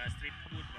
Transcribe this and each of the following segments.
Uh, street food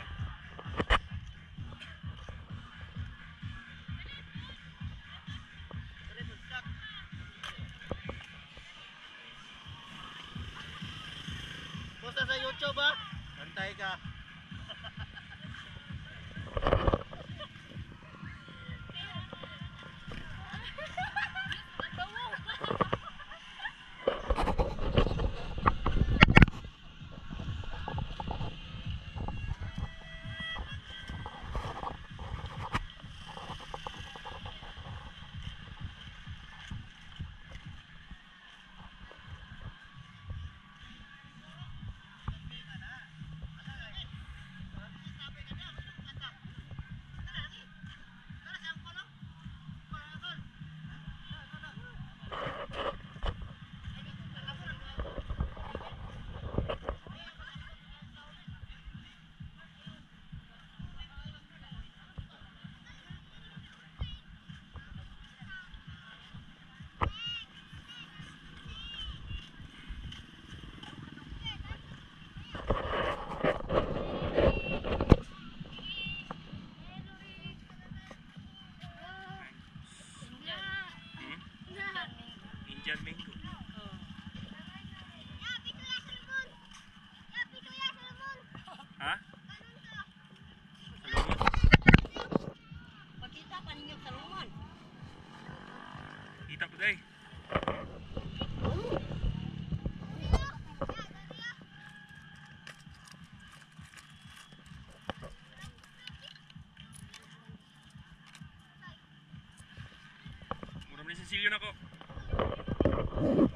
Mura ni